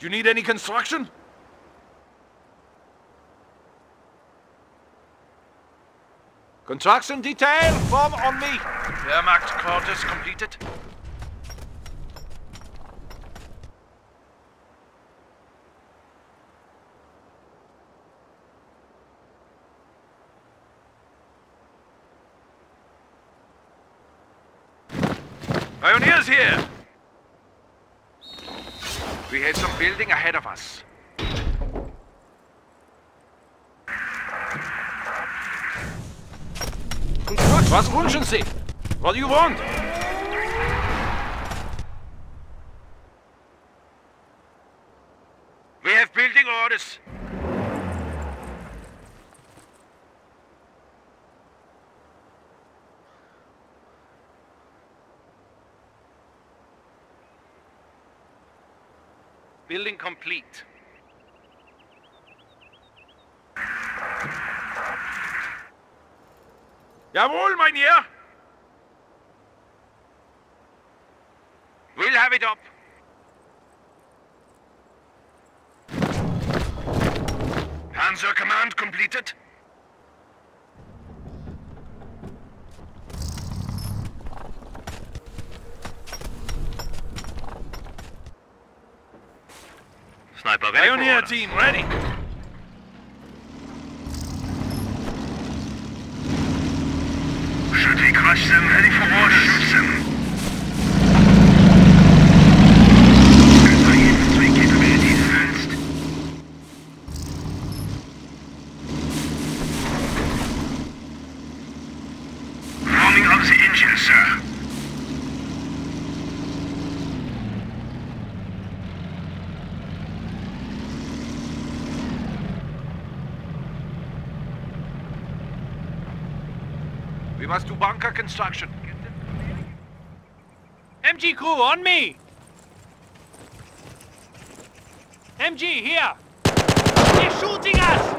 Do you need any construction? Construction detail, form on me. Wehrmacht quarters completed. Us. What do you want? Building complete. Jawohl, mein Herr! We'll have it up. Panzer command completed. Sniper ready Pioneer team ready. Must do bunker construction. MG crew, on me! MG, here! They're shooting us!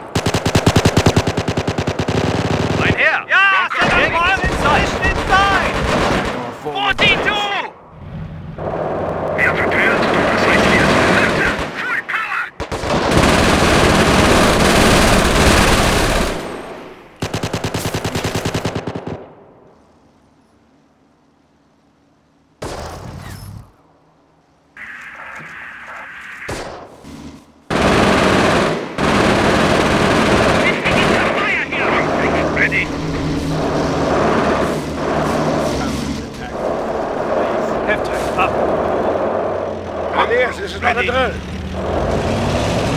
Mein Herr! Ja, Bunker Pioneers, this is not a drill.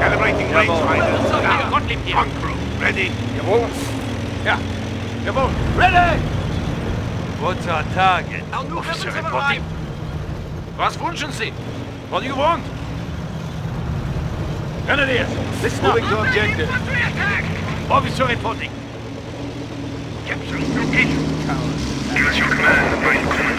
Calibrating rangefinders. Now. Gottlieb hier! Bunk crew, ready. Jawohl. Ja. Jawohl. Ready! What's our target? Officer reporting. Was wünschen Sie? What do you want? Grenadiers, listen Moving to objective. Infantry attack! Officer reporting. Capture location. Give us your command,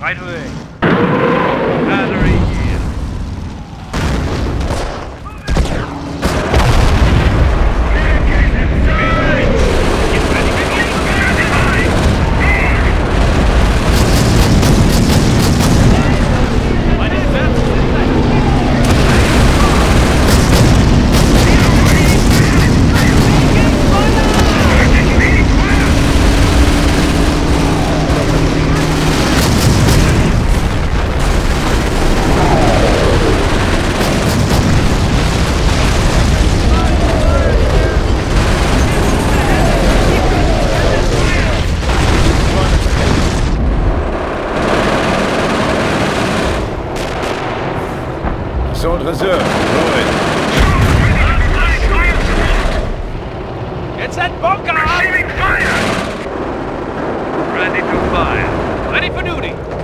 Right away. Battery and bunker! Receiving fire! Ready to fire. Ready for duty.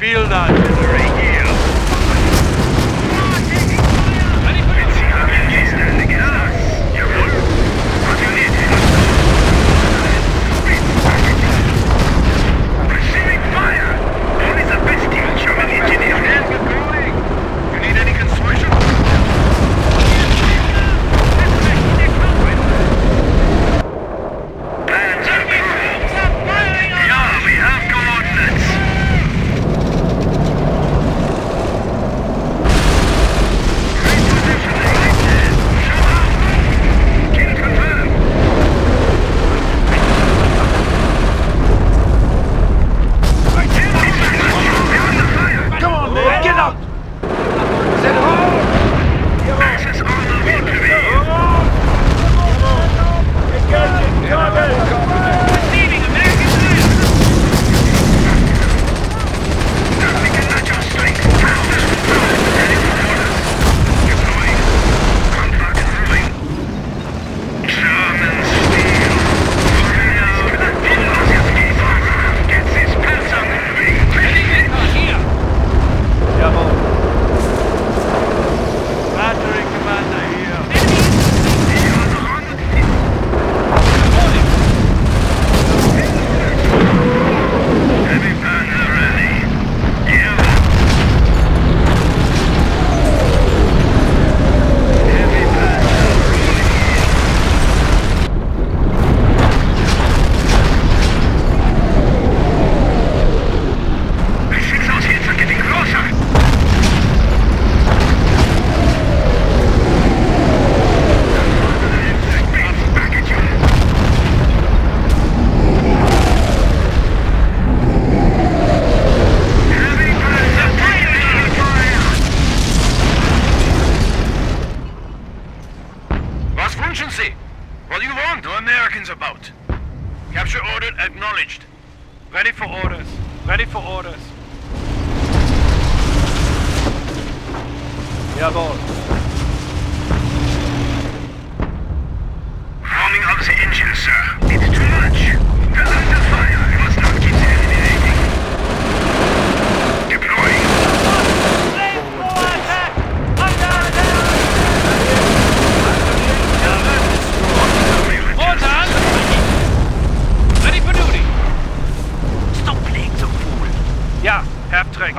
Vielen Dank.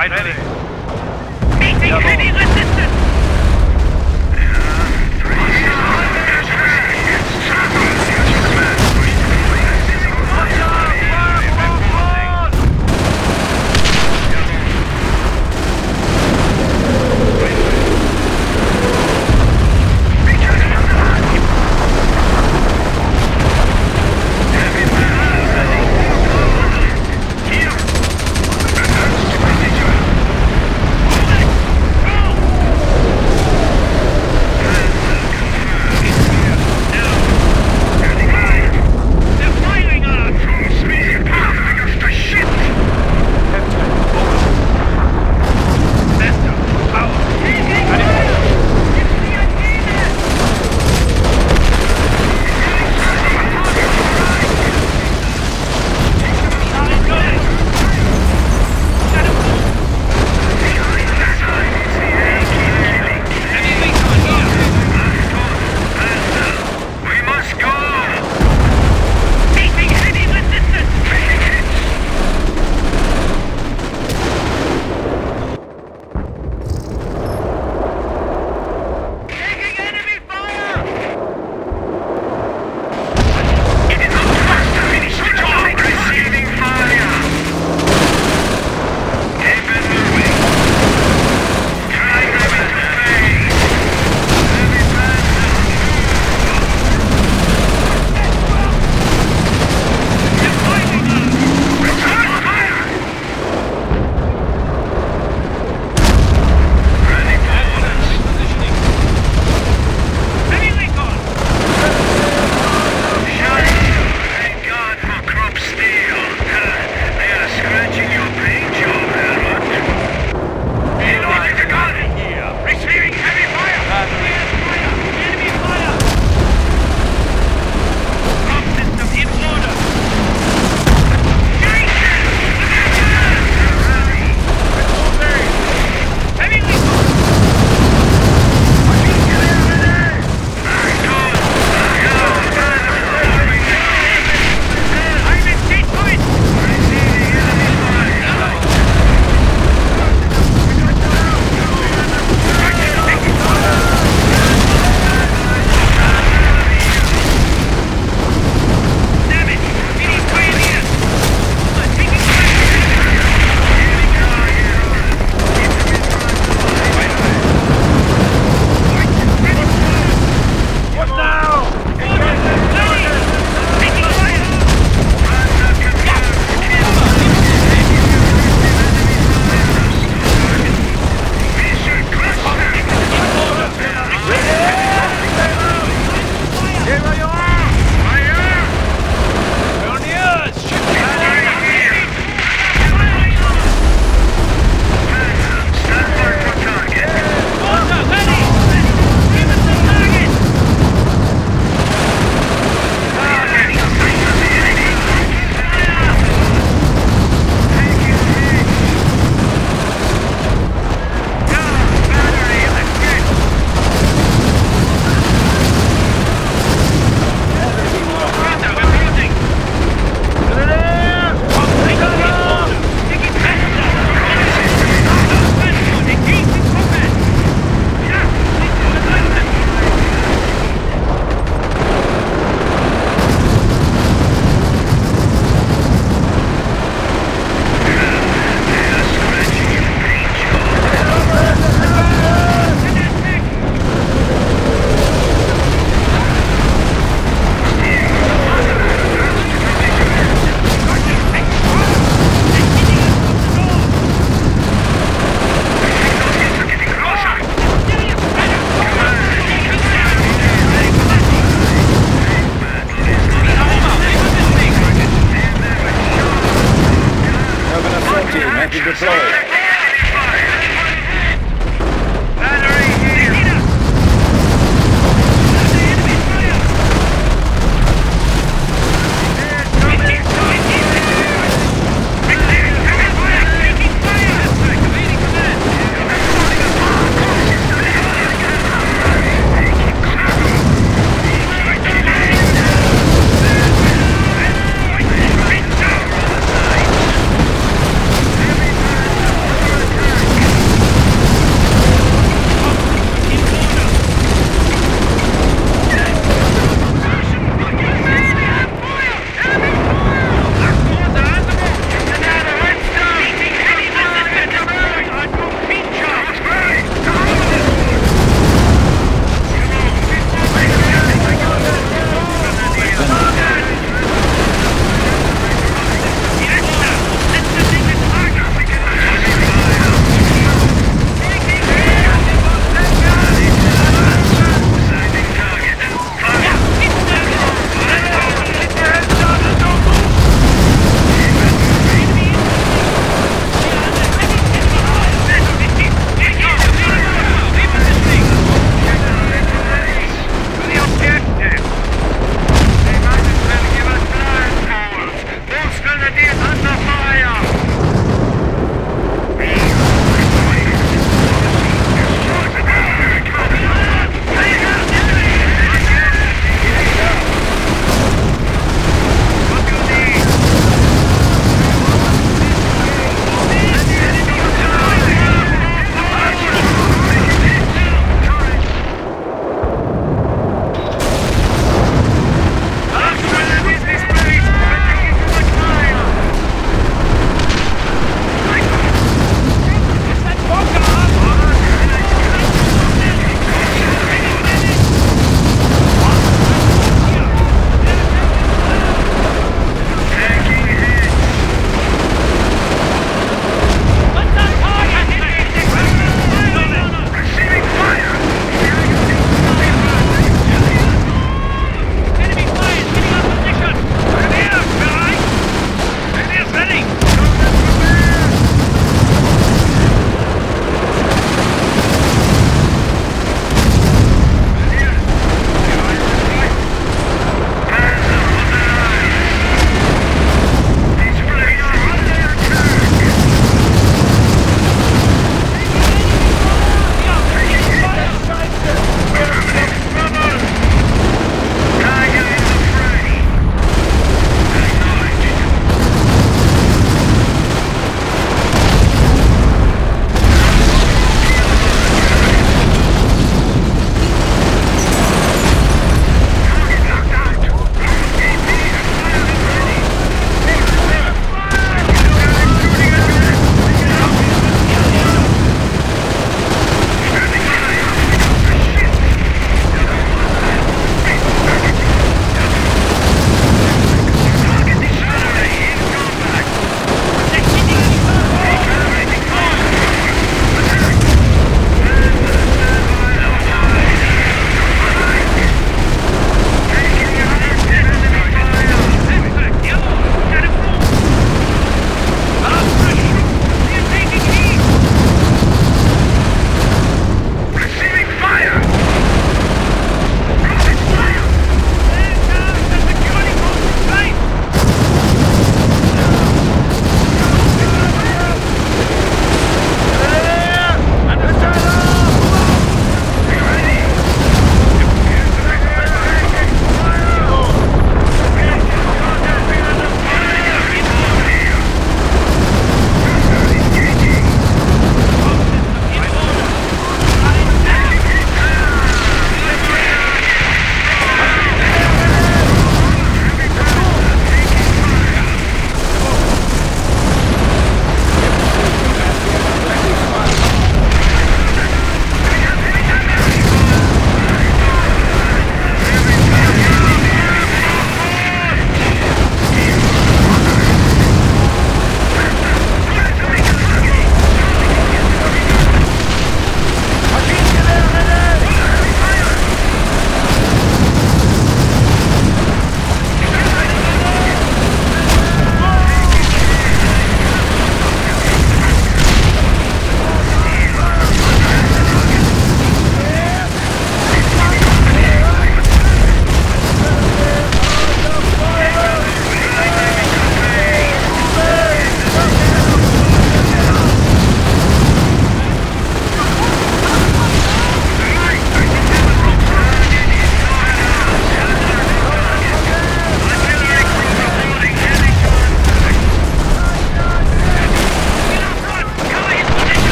Half-Track, ready.